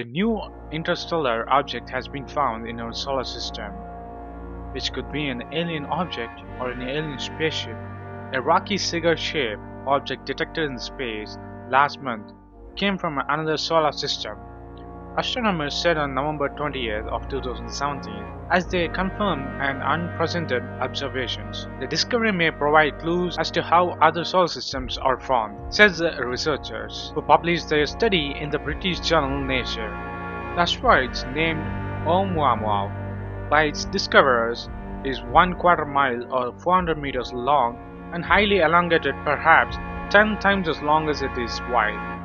A new interstellar object has been found in our solar system, which could be an alien object or an alien spaceship. A rocky cigar-shaped object detected in space last month came from another solar system. Astronomers said on November 20th of 2017 as they confirmed an unprecedented observations. The discovery may provide clues as to how other solar systems are formed, says the researchers, who published their study in the British journal Nature. The asteroid named Oumuamua by its discoverers is one quarter mile or 400 meters long and highly elongated perhaps 10 times as long as it is wide.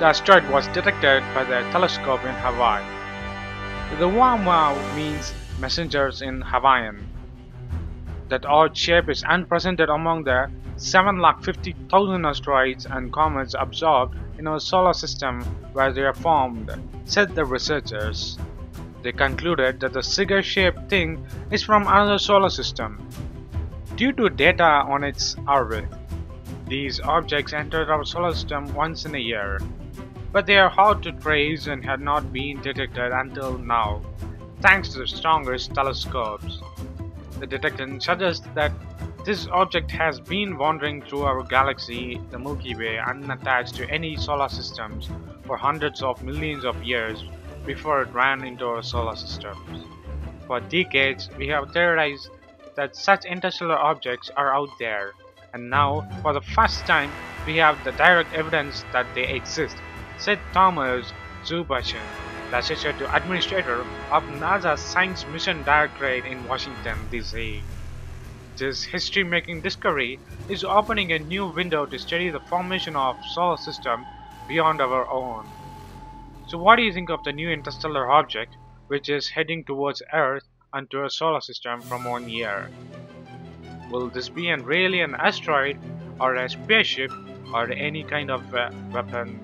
The asteroid was detected by the telescope in Hawaii. The Oumuamua means messengers in Hawaiian. That odd shape is unprecedented among the 7,50,000 asteroids and comets observed in our solar system where they are formed, said the researchers. They concluded that the cigar-shaped thing is from another solar system. Due to data on its orbit, these objects enter our solar system once in a year but they are hard to trace and had not been detected until now, thanks to the strongest telescopes. The detection suggests that this object has been wandering through our galaxy, the Milky Way, unattached to any solar systems for hundreds of millions of years before it ran into our solar systems. For decades, we have theorized that such interstellar objects are out there, and now, for the first time, we have the direct evidence that they exist said Thomas Zurbuchen, the Associate Administrator of NASA's Science Mission Directorate in Washington, D.C. This history-making discovery is opening a new window to study the formation of solar system beyond our own. So what do you think of the new interstellar object which is heading towards Earth and to our solar system from one year? Will this be an really an asteroid or a spaceship or any kind of uh, weapon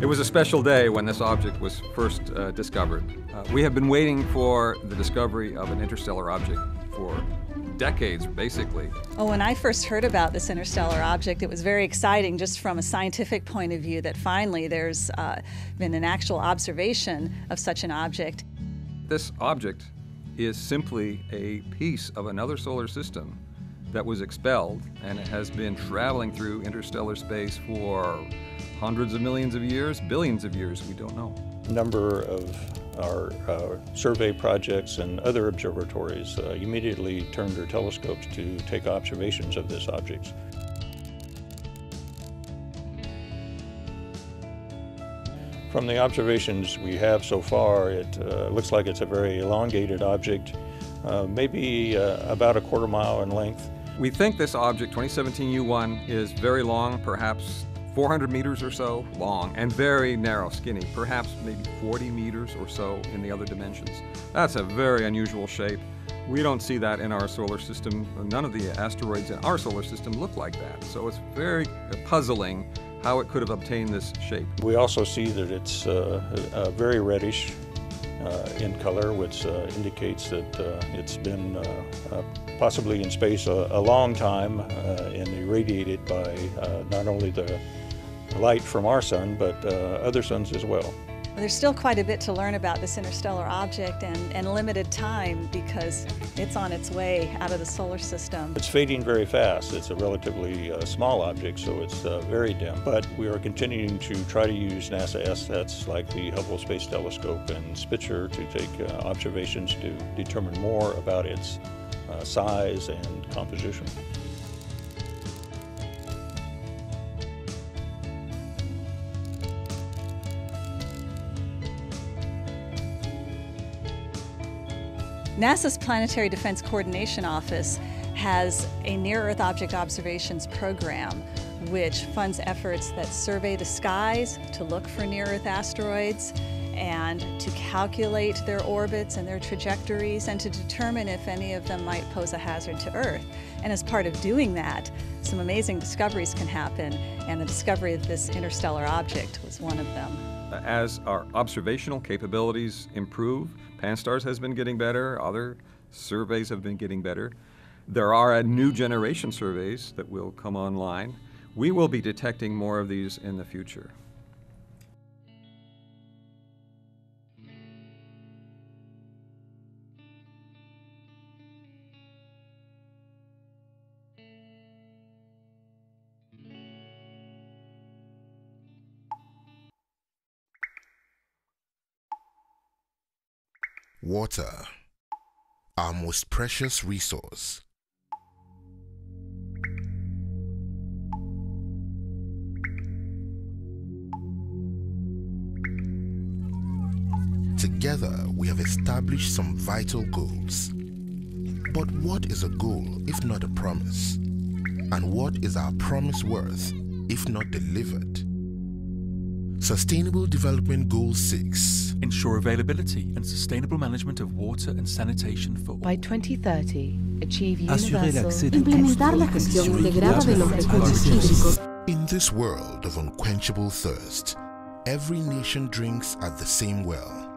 it was a special day when this object was first uh, discovered. Uh, we have been waiting for the discovery of an interstellar object for decades, basically. Oh, when I first heard about this interstellar object, it was very exciting just from a scientific point of view that finally there's uh, been an actual observation of such an object. This object is simply a piece of another solar system that was expelled and it has been traveling through interstellar space for hundreds of millions of years, billions of years, we don't know. Number of our uh, survey projects and other observatories uh, immediately turned their telescopes to take observations of this object. From the observations we have so far, it uh, looks like it's a very elongated object, uh, maybe uh, about a quarter mile in length. We think this object, 2017 U1, is very long, perhaps 400 meters or so long and very narrow, skinny, perhaps maybe 40 meters or so in the other dimensions. That's a very unusual shape. We don't see that in our solar system. None of the asteroids in our solar system look like that. So it's very puzzling how it could have obtained this shape. We also see that it's uh, uh, very reddish uh, in color, which uh, indicates that uh, it's been uh, possibly in space a, a long time and irradiated by not only the light from our sun, but uh, other suns as well. There's still quite a bit to learn about this interstellar object and, and limited time because it's on its way out of the solar system. It's fading very fast. It's a relatively uh, small object, so it's uh, very dim. But we are continuing to try to use NASA assets like the Hubble Space Telescope and Spitzer to take uh, observations to determine more about its uh, size and composition. NASA's Planetary Defense Coordination Office has a near Earth object observations program which funds efforts that survey the skies to look for near Earth asteroids and to calculate their orbits and their trajectories and to determine if any of them might pose a hazard to Earth. And as part of doing that, some amazing discoveries can happen, and the discovery of this interstellar object was one of them. As our observational capabilities improve, Pan-STARRS has been getting better, other surveys have been getting better. There are a new generation surveys that will come online. We will be detecting more of these in the future. Water, our most precious resource. Together, we have established some vital goals. But what is a goal if not a promise? And what is our promise worth if not delivered? Sustainable Development Goal 6 Ensure availability and sustainable management of water and sanitation for all. By 2030, achieve universal l'accès de Implementar la gestión integrada de los recursos hídricos. In this world of unquenchable thirst, every nation drinks at the same well.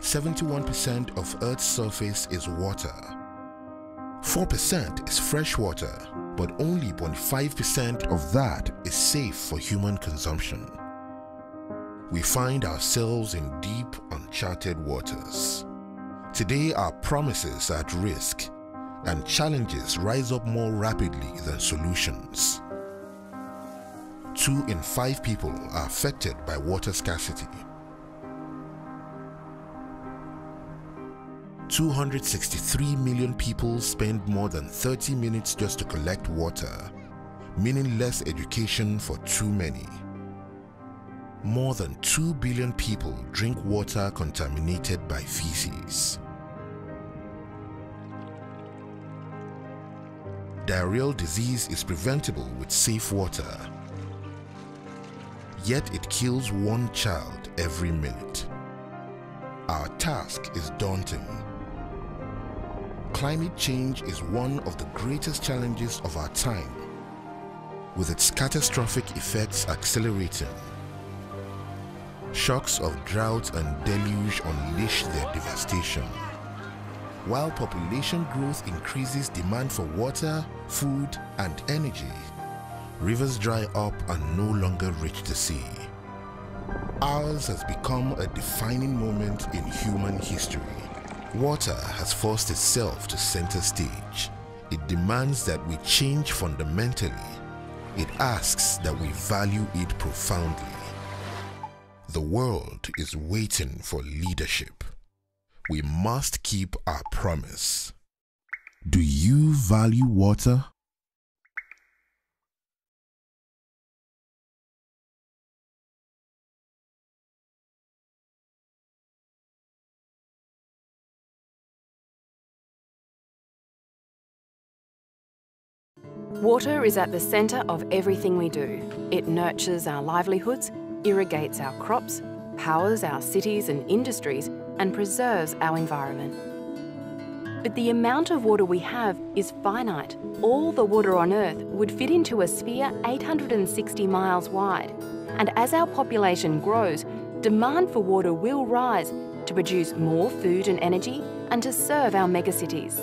71% of Earth's surface is water. 4% is fresh water, but only 0.5% of that is safe for human consumption. We find ourselves in deep, uncharted waters. Today, our promises are at risk, and challenges rise up more rapidly than solutions. Two in five people are affected by water scarcity. 263 million people spend more than 30 minutes just to collect water, meaning less education for too many. More than 2 billion people drink water contaminated by feces. Diarrheal disease is preventable with safe water, yet it kills one child every minute. Our task is daunting. Climate change is one of the greatest challenges of our time, with its catastrophic effects accelerating. Shocks of drought and deluge unleash their devastation. While population growth increases demand for water, food, and energy, rivers dry up and no longer reach the sea. Ours has become a defining moment in human history. Water has forced itself to center stage. It demands that we change fundamentally. It asks that we value it profoundly. The world is waiting for leadership. We must keep our promise. Do you value water? Water is at the centre of everything we do. It nurtures our livelihoods, irrigates our crops, powers our cities and industries, and preserves our environment. But the amount of water we have is finite. All the water on Earth would fit into a sphere 860 miles wide. And as our population grows, demand for water will rise to produce more food and energy and to serve our megacities.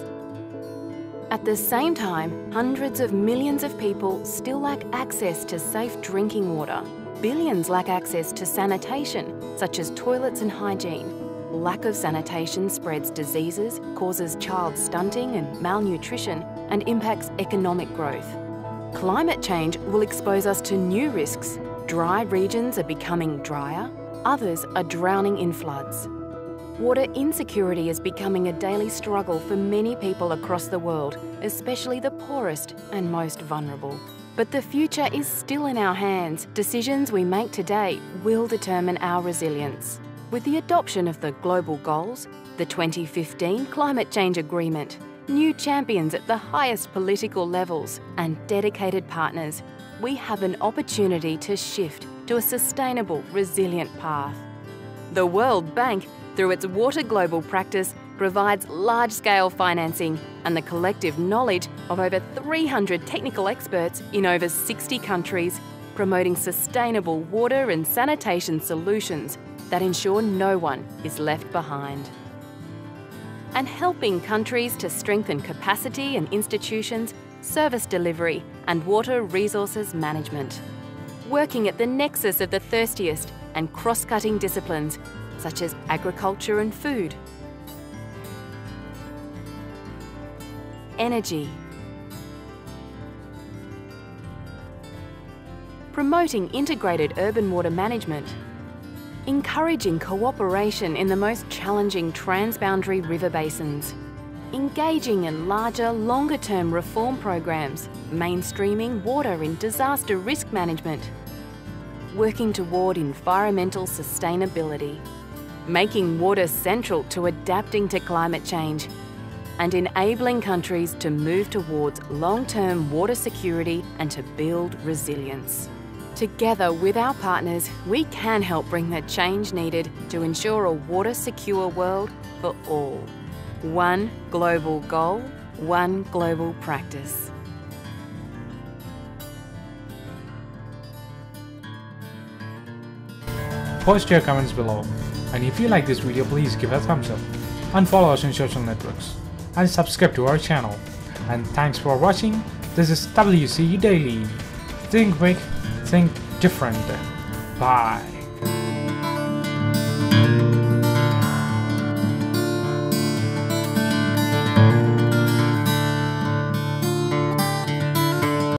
At the same time, hundreds of millions of people still lack access to safe drinking water. Billions lack access to sanitation, such as toilets and hygiene. Lack of sanitation spreads diseases, causes child stunting and malnutrition, and impacts economic growth. Climate change will expose us to new risks. Dry regions are becoming drier, others are drowning in floods. Water insecurity is becoming a daily struggle for many people across the world, especially the poorest and most vulnerable. But the future is still in our hands. Decisions we make today will determine our resilience. With the adoption of the global goals, the 2015 Climate Change Agreement, new champions at the highest political levels, and dedicated partners, we have an opportunity to shift to a sustainable, resilient path. The World Bank, through its Water Global practice, provides large scale financing and the collective knowledge of over 300 technical experts in over 60 countries, promoting sustainable water and sanitation solutions that ensure no one is left behind. And helping countries to strengthen capacity and institutions, service delivery, and water resources management. Working at the nexus of the thirstiest and cross cutting disciplines such as agriculture and food, energy, promoting integrated urban water management, encouraging cooperation in the most challenging transboundary river basins, engaging in larger, longer term reform programs, mainstreaming water in disaster risk management, working toward environmental sustainability, making water central to adapting to climate change, and enabling countries to move towards long term water security and to build resilience. Together with our partners, we can help bring the change needed to ensure a water secure world for all. One global goal, one global practice. Post your comments below. And if you like this video, please give a thumbs up and follow us on social networks and subscribe to our channel. And thanks for watching. This is WC Daily. Think big, think different. Bye.